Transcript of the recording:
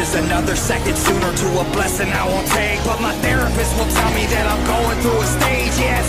is another second sooner to a blessing I won't take. But my therapist will tell me that I'm going through a stage Yeah,